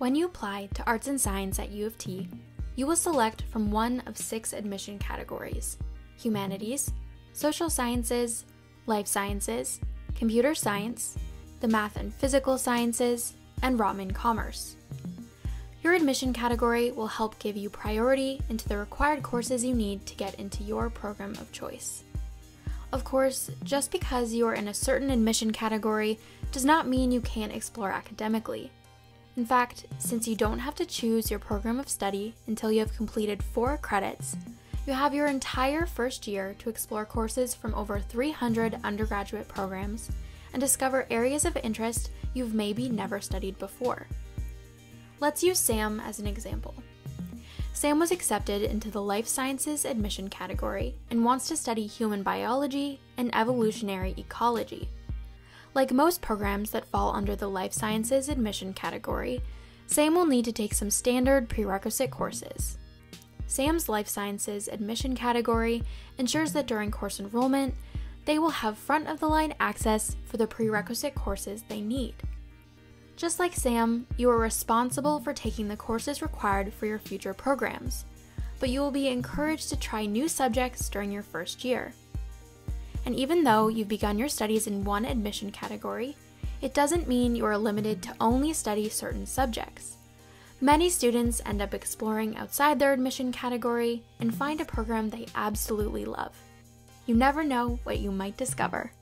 When you apply to Arts and Science at U of T, you will select from one of six admission categories Humanities, Social Sciences, Life Sciences, Computer Science, the Math and Physical Sciences, and Rotman Commerce. Your admission category will help give you priority into the required courses you need to get into your program of choice. Of course, just because you are in a certain admission category does not mean you can't explore academically. In fact, since you don't have to choose your program of study until you have completed four credits, you have your entire first year to explore courses from over 300 undergraduate programs and discover areas of interest you've maybe never studied before. Let's use Sam as an example. Sam was accepted into the Life Sciences admission category and wants to study human biology and evolutionary ecology. Like most programs that fall under the Life Sciences admission category, Sam will need to take some standard prerequisite courses. Sam's Life Sciences admission category ensures that during course enrollment, they will have front of the line access for the prerequisite courses they need. Just like Sam, you are responsible for taking the courses required for your future programs, but you will be encouraged to try new subjects during your first year. And even though you've begun your studies in one admission category, it doesn't mean you are limited to only study certain subjects. Many students end up exploring outside their admission category and find a program they absolutely love. You never know what you might discover.